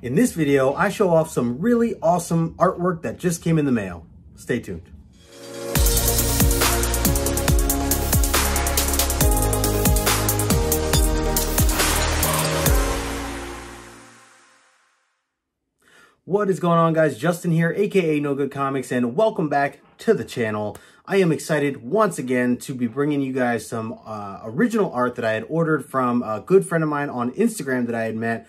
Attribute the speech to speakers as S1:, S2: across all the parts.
S1: In this video, I show off some really awesome artwork that just came in the mail. Stay tuned. What is going on guys? Justin here, aka Know Good Comics, and welcome back to the channel. I am excited once again to be bringing you guys some uh, original art that I had ordered from a good friend of mine on Instagram that I had met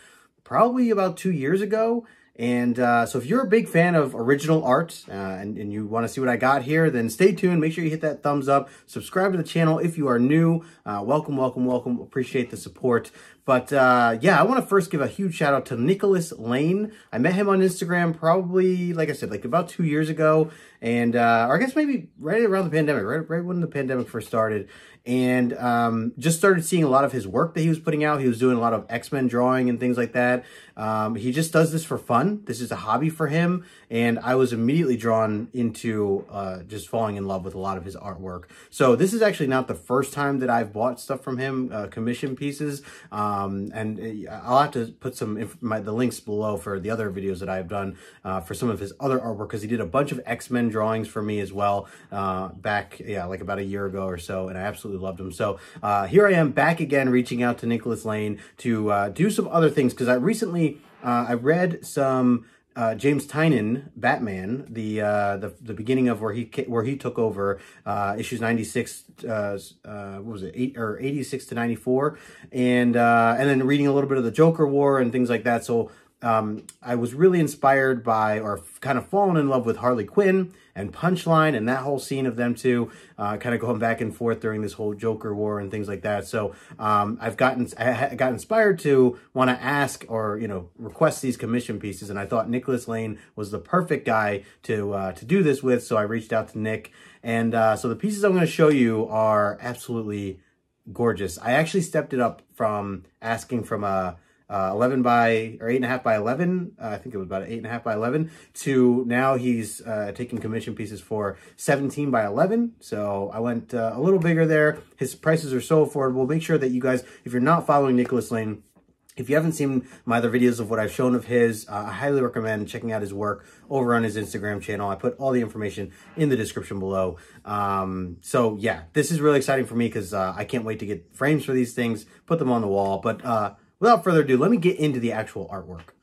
S1: probably about two years ago. And uh, so if you're a big fan of original art uh, and, and, you want to see what I got here, then stay tuned. Make sure you hit that thumbs up. Subscribe to the channel if you are new. Uh, welcome, welcome, welcome. Appreciate the support. But uh, yeah, I want to first give a huge shout out to Nickolas Lane. I met him on Instagram probably, like I said, like about two years ago. And, uh, or I guess maybe right around the pandemic, right, right when the pandemic first started and um, just started seeing a lot of his work that he was putting out. He was doing a lot of X-Men drawing and things like that. Um, he just does this for fun. This is a hobby for him. And I was immediately drawn into uh, just falling in love with a lot of his artwork. So this is actually not the first time that I've bought stuff from him, uh, commission pieces. Um, and uh, I'll have to put some my, the links below for the other videos that I've done uh, for some of his other artwork because he did a bunch of X-Men drawings for me as well uh, back, yeah, like about a year ago or so. And I absolutely loved him. So uh, here I am back again, reaching out to Nickolas Lane to uh, do some other things because I recently uh, I read some. Uh, James Tynion, Batman, the, uh, the the beginning of where he where he took over uh, issues ninety six, uh, uh, what was it, eight or eighty six to ninety four, and uh, and then reading a little bit of the Joker War and things like that. So um, I was really inspired by or kind of fallen in love with Harley Quinn and Punchline and that whole scene of them two uh, kind of going back and forth during this whole Joker war and things like that. So um, I've gotten I got inspired to want to ask or you know request these commission pieces, and I thought Nickolas Lane was the perfect guy to uh, to do this with. So I reached out to Nick, and uh, so the pieces I'm going to show you are absolutely gorgeous. I actually stepped it up from asking from a uh, 11 by, or 8.5 by 11, uh, I think it was about 8.5 by 11, to now he's uh, taking commission pieces for 17 by 11. So I went uh, a little bigger there. His prices are so affordable. Make sure that you guys, if you're not following Nickolas Lane, if you haven't seen my other videos of what I've shown of his, uh, I highly recommend checking out his work over on his Instagram channel. I put all the information in the description below. Um, so yeah, this is really exciting for me because uh, I can't wait to get frames for these things, put them on the wall. But uh, without further ado, let me get into the actual artwork.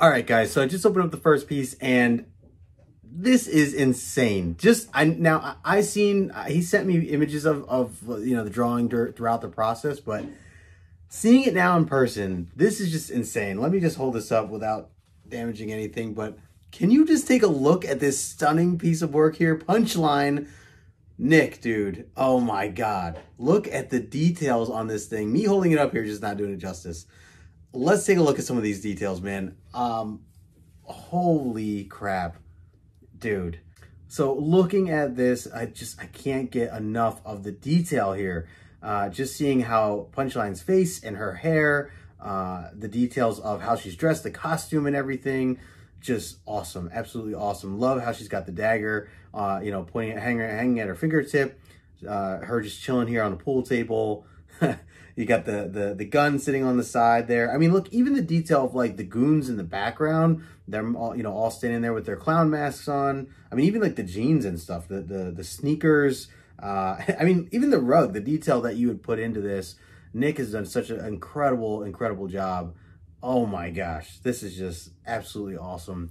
S1: All right, guys, so I just opened up the first piece and this is insane. Just I now I seen uh, he sent me images of of you know the drawing throughout the process, but seeing it now in person, this is just insane. Let me just hold this up without damaging anything, but can you just take a look at this stunning piece of work here? Punchline Nick, dude, oh my God. Look at the details on this thing. Me holding it up here just not doing it justice. Let's take a look at some of these details, man. Um, holy crap, dude. So looking at this, I just, I can't get enough of the detail here. Uh, just seeing how Punchline's face and her hair, uh, the details of how she's dressed, the costume and everything, just awesome, absolutely awesome. Love how she's got the dagger, uh, you know, pointing at, hanging, hanging at her fingertip. Uh, her just chilling here on a pool table. you got the, the the gun sitting on the side there. I mean, look, even the detail of like the goons in the background, they're all you know all standing there with their clown masks on. I mean, even like the jeans and stuff, the the the sneakers. Uh, I mean, even the rug, the detail that you would put into this. Nick has done such an incredible, incredible job. Oh my gosh, this is just absolutely awesome.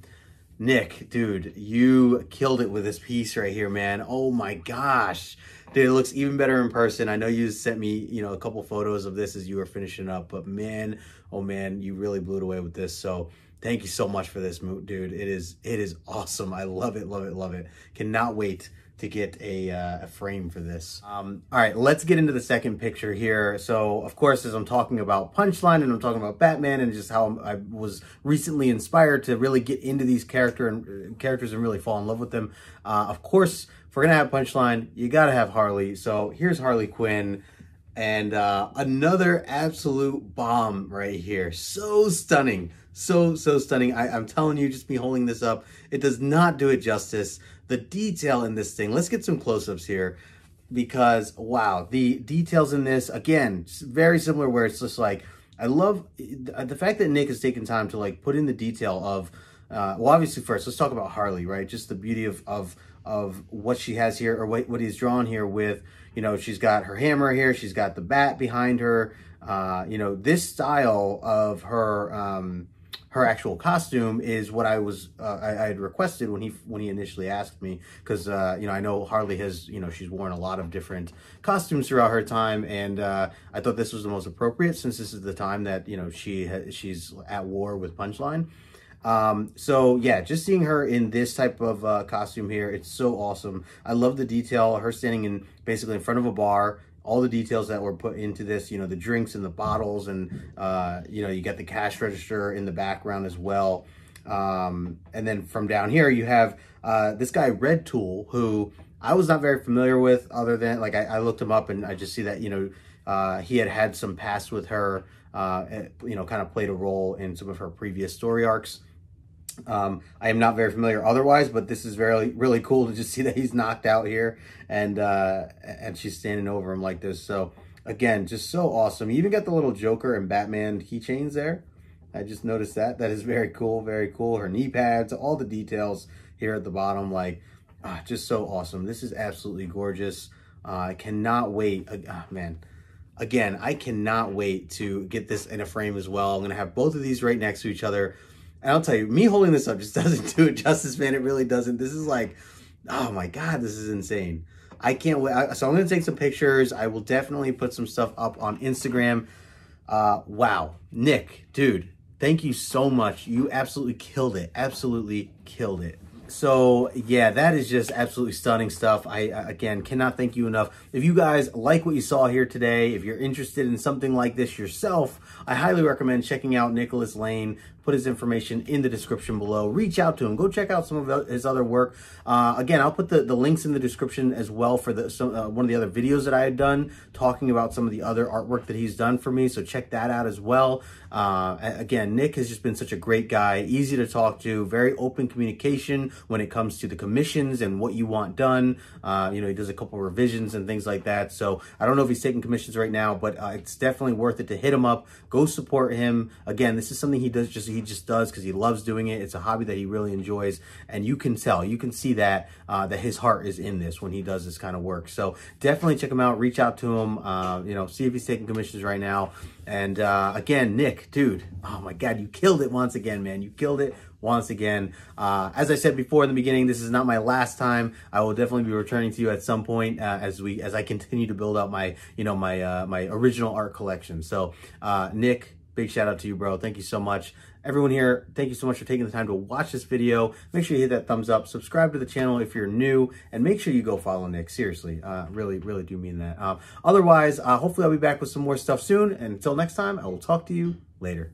S1: Nick, dude, you killed it with this piece right here, man. Oh my gosh. Dude, it looks even better in person. I know you sent me, you know, a couple photos of this as you were finishing up, but man, oh man, you really blew it away with this. So thank you so much for this, dude. It is, it is awesome. I love it, love it, love it. Cannot wait to get a, uh, a frame for this. Um, all right, let's get into the second picture here. So, of course, as I'm talking about Punchline and I'm talking about Batman and just how I was recently inspired to really get into these character and uh, characters and really fall in love with them. Uh, of course, if we're gonna have Punchline, you gotta have Harley. So here's Harley Quinn. And uh, another absolute bomb right here. So stunning. So, so stunning. I, I'm telling you, just me holding this up, it does not do it justice the detail in this thing. Let's get some close-ups here because, wow, the details in this, again, very similar where it's just like I love the fact that Nick has taken time to like put in the detail of, uh, well, obviously first, let's talk about Harley, right? Just the beauty of, of, of what she has here or what, what he's drawn here with, you know, she's got her hammer here. She's got the bat behind her. Uh, you know, this style of her, um, her actual costume is what I was uh, I, I, had requested when he when he initially asked me because uh, you know I know Harley has you know she's worn a lot of different costumes throughout her time and uh, I thought this was the most appropriate since this is the time that you know she she's at war with Punchline. Um, so yeah, just seeing her in this type of uh, costume here, it's so awesome. I love the detail. Her standing in basically in front of a bar all the details that were put into this, you know, the drinks and the bottles and, uh, you know, you get the cash register in the background as well. Um, and then from down here, you have uh, this guy, Red Tool, who I was not very familiar with other than, like, I, I looked him up and I just see that, you know, uh, he had had some past with her, uh, you know, kind of played a role in some of her previous story arcs. Um, I am not very familiar otherwise, but this is very really cool to just see that he's knocked out here and uh, and she's standing over him like this. So again, just so awesome. You even got the little Joker and Batman keychains there. I just noticed that. That is very cool, very cool. Her knee pads, all the details here at the bottom, like ah, just so awesome. This is absolutely gorgeous. Uh, I cannot wait. Uh, man, again, I cannot wait to get this in a frame as well. I'm to have both of these right next to each other and I'll tell you, me holding this up just doesn't do it justice, man. It really doesn't. This is like, oh my God, this is insane. I can't wait. So I'm going to take some pictures. I will definitely put some stuff up on Instagram. Uh, wow. Nick, dude, thank you so much. You absolutely killed it. Absolutely killed it. So yeah, that is just absolutely stunning stuff. I, again, cannot thank you enough. If you guys like what you saw here today, if you're interested in something like this yourself, I highly recommend checking out Nickolas Lane put his information in the description below. Reach out to him. Go check out some of his other work. Uh, again, I'll put the, the links in the description as well for the some, uh, one of the other videos that I had done talking about some of the other artwork that he's done for me. So check that out as well. Uh, again, Nick has just been such a great guy, easy to talk to, very open communication when it comes to the commissions and what you want done. Uh, you know, he does a couple revisions and things like that. So I don't know if he's taking commissions right now, but uh, it's definitely worth it to hit him up. Go support him. Again, this is something he does just he just does because he loves doing it. It's a hobby that he really enjoys, and you can tell, you can see that uh, that his heart is in this when he does this kind of work. So definitely check him out. Reach out to him. Uh, you know, see if he's taking commissions right now. And uh, again, Nick, dude, oh my God, you killed it once again, man. You killed it once again. Uh, as I said before in the beginning, this is not my last time. I will definitely be returning to you at some point uh, as we as I continue to build out my you know my uh, my original art collection. So uh, Nick, big shout out to you, bro. Thank you so much. Everyone here, thank you so much for taking the time to watch this video. Make sure you hit that thumbs up, subscribe to the channel if you're new, and make sure you go follow Nick. Seriously, uh, really, really do mean that. Uh, otherwise, uh, hopefully I'll be back with some more stuff soon. And until next time, I will talk to you later.